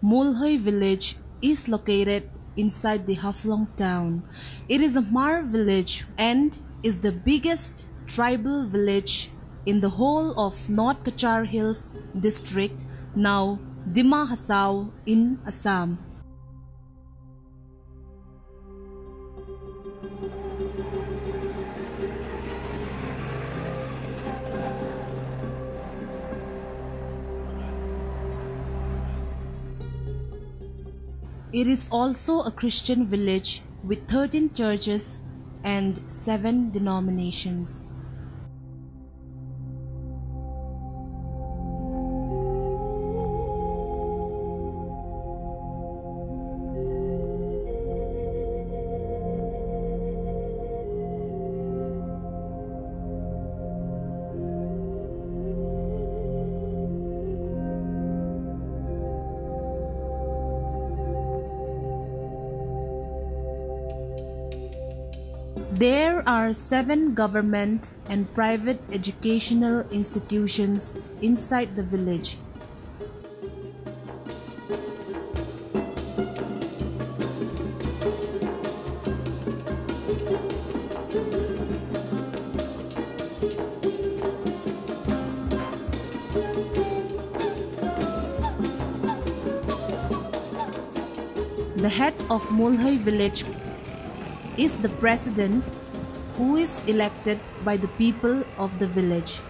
Muolhoi village is located inside the Haflong town. It is a Mar village and is the biggest tribal village in the whole of North Cachar Hills district, now Dima Hasao in Assam. It is also a Christian village with 13 churches and 7 denominations. There are seven government and private educational institutions inside the village. The head of Muolhoi village is the president who is elected by the people of the village.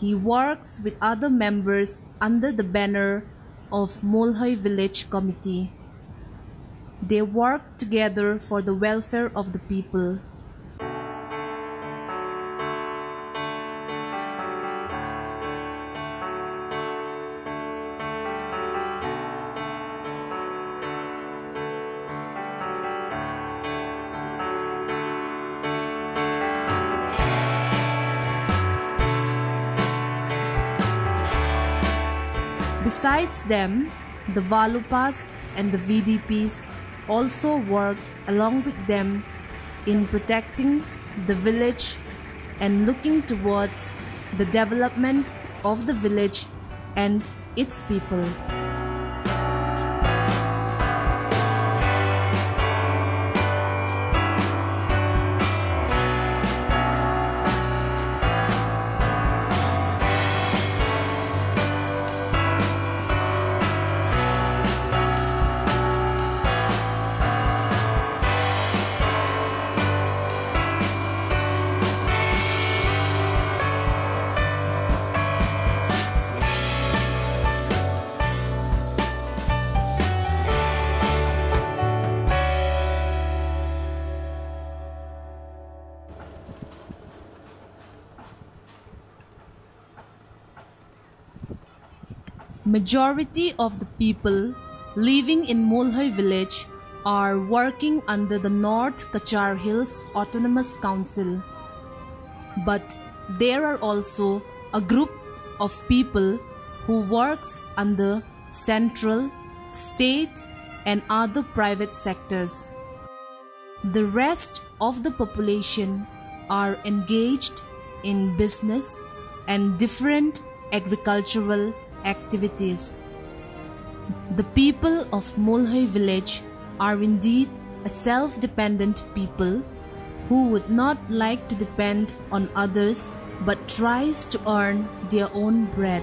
He works with other members under the banner of Muolhoi Village Committee. They work together for the welfare of the people. Besides them, the Valupas and the VDPs also worked along with them in protecting the village and looking towards the development of the village and its people. Majority of the people living in Muolhoi village are working under the North Cachar Hills Autonomous Council. But there are also a group of people who works under central, state and other private sectors. The rest of the population are engaged in business and different agricultural activities. The people of Muolhoi village are indeed a self-dependent people who would not like to depend on others but tries to earn their own bread.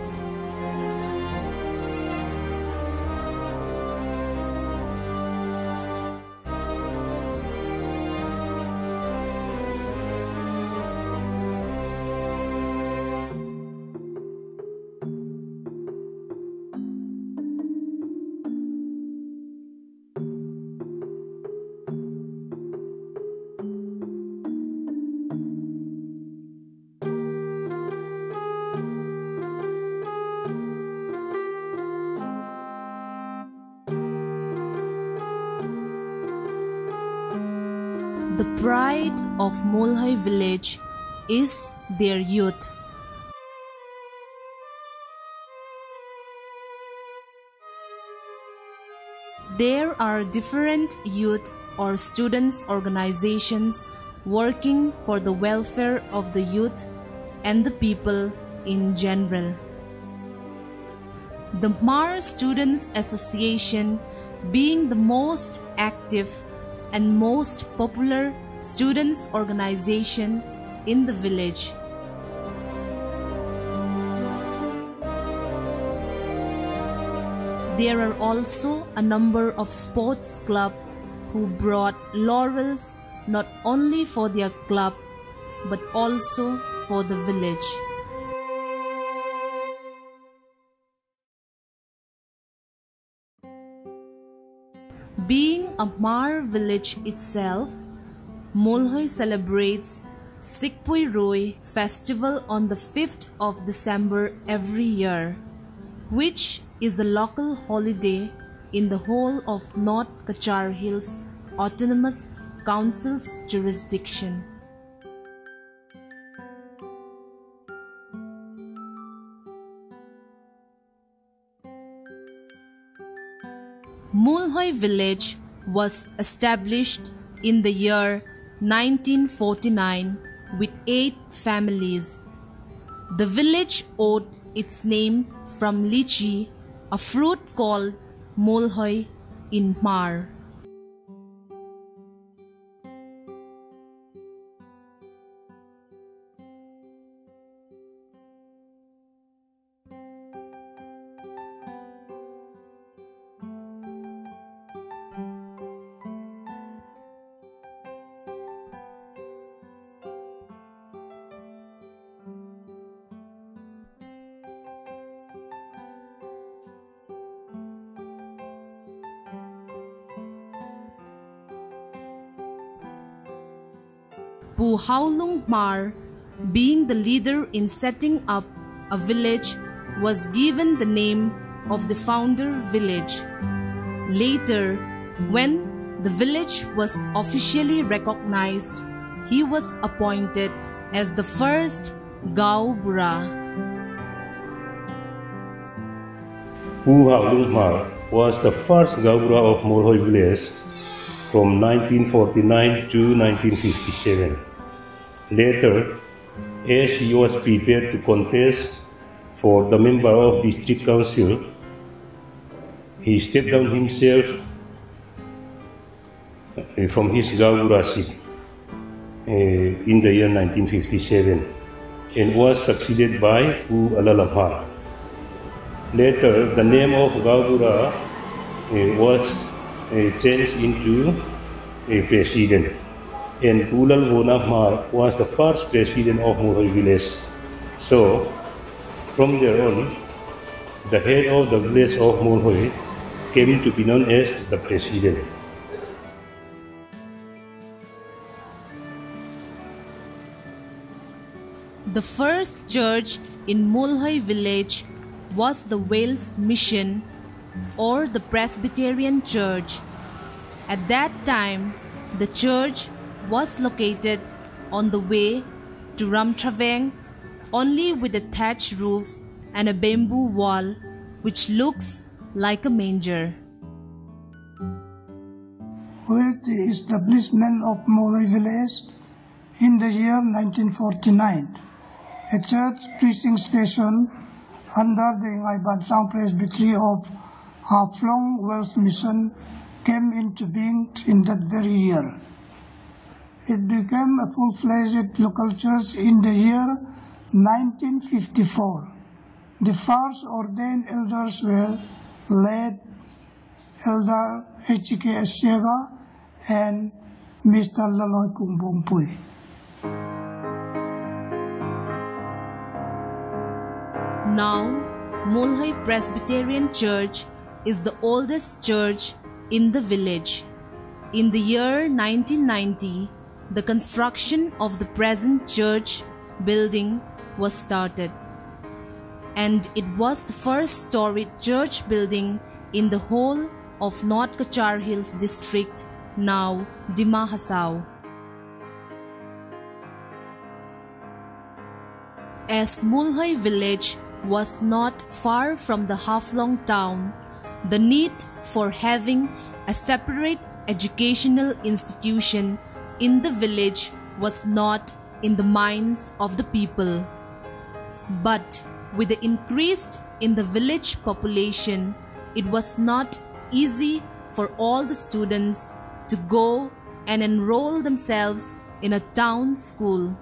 Pride of Muolhoi village is their youth. There are different youth or students organizations working for the welfare of the youth and the people in general. the Mar Students Association being the most active and most popular students organization in the village. There are also a number of sports club who brought laurels not only for their club but also for the village. Being a Mar village itself, Muolhoi celebrates Sikpui Ruoi festival on the 5th of December every year, which is a local holiday in the whole of North Cachar Hills Autonomous Council's jurisdiction. Muolhoi village was established in the year 1949 with eight families. The village owed its name from lychee, a fruit called molhoi in Mar. Pu Haolung Mar, being the leader in setting up a village, was given the name of the founder village. Later, when the village was officially recognized, he was appointed as the first Gao Bura. Pu Haolung Mar was the first Gaura of Muolhoi village from 1949 to 1957. Later, as he was prepared to contest for the member of district council, he stepped down himself uh, from his Gaura seat uh, in the year 1957 and was succeeded by U Alalamha. Later, the name of Gaura uh, was changed into a president and Tulal Bonahmar was the first president of Muolhoi village. So, from there on, the head of the village of Muolhoi came to be known as the president. The first church in Muolhoi village was the Wales Mission or the Presbyterian Church. At that time, the church was located on the way to Ramtraveng only with a thatched roof and a bamboo wall which looks like a manger. With the establishment of Muolhoi village in the year 1949, a church preaching station under the Ngai Bantang Presbytery of Haflong Wells Mission came into being in that very year. It became a full-fledged local church in the year 1954. The first ordained elders were led Elder H.K. Asiega and Mr. Laloy Kumbong Pui. Now, Muolhoi Presbyterian Church is the oldest church in the village. In the year 1990, the construction of the present church building was started. And it was the first storied church building in the whole of North Cachar Hills district, now Dima Hasao. As Muolhoi village was not far from the Haflong town, the need for having a separate educational institution in the village was not in the minds of the people. But with the increased in the village population, it was not easy for all the students to go and enroll themselves in a town school.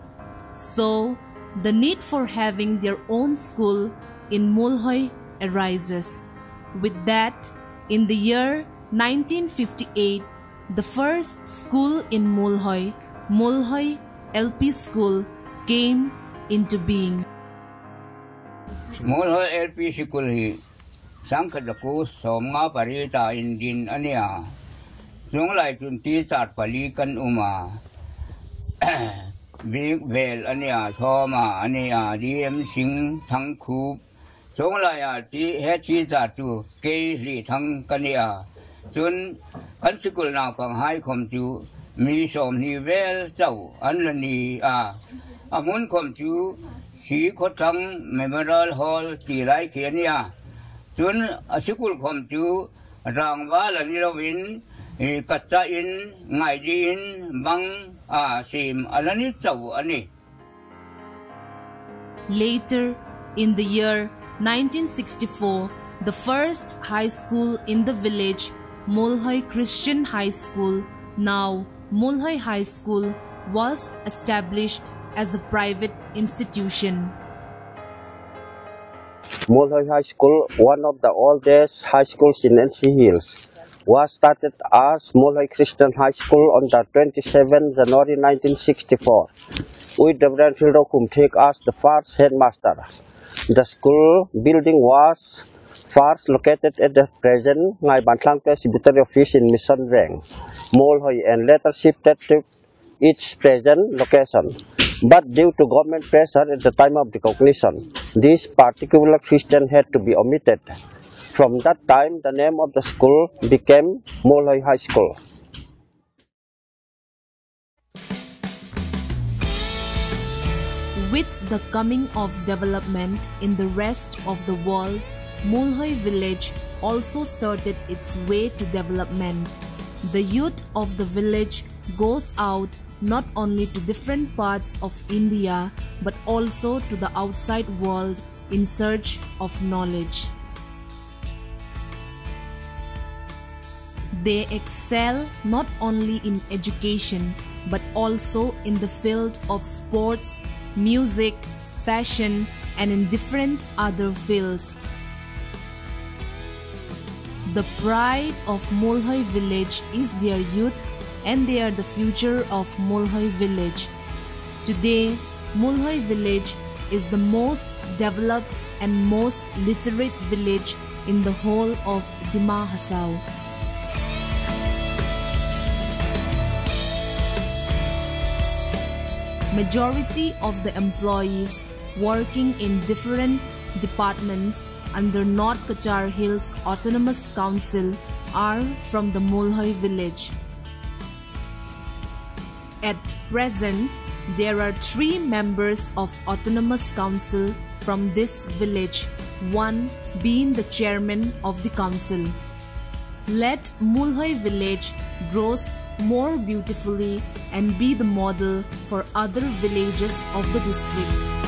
So, the need for having their own school in Muolhoi arises. With that, in the year 1958, the first school in Mulhoy, Mulhoy LP School, came into being. Mulhoy LP School hi sangkadaku somnga parita indin ania. Sunglai tunti sat palikan uma. Big Bell ania thoma ania DM Singh thang khu sunglai a ti he chi sat tu ke li thang kania chun kan sikul na pang hai khom chu mi som ni vel chau an la ni a amun khom chu si khot thang memorial hall ti lai khiania chun sikul khom chu rang wa la ni lo win kacha in ngai di in bang a sim alani chau ani Later, in the year 1964, the first high school in the village, Muolhoi Christian High School, now Muolhoi High School, was established as a private institution. Muolhoi High School, one of the oldest high schools in NC Hills, was started as Muolhoi Christian High School on the 27 January 1964, with the Reverend Phildo Kumthik as the first headmaster. The school building was first located at the present Ngai Bantlang Presbytery office in Mission Reng, Muolhoi, and later shifted to its present location. But due to government pressure at the time of the recognition, this particular Christian had to be omitted. From that time, the name of the school became Muolhoi High School. With the coming of development in the rest of the world, Muolhoi village also started its way to development. The youth of the village goes out not only to different parts of India but also to the outside world in search of knowledge. They excel not only in education but also in the field of sports, music, fashion, and in different other fields. The pride of Muolhoi village is their youth and they are the future of Muolhoi village. Today, Muolhoi village is the most developed and most literate village in the whole of Dima Hasao. Majority of the employees working in different departments under North Cachar Hills Autonomous Council are from the Muolhoi village. At present, there are three members of Autonomous Council from this village, one being the chairman of the council. Let Muolhoi village grows more beautifully and be the model for other villages of the district.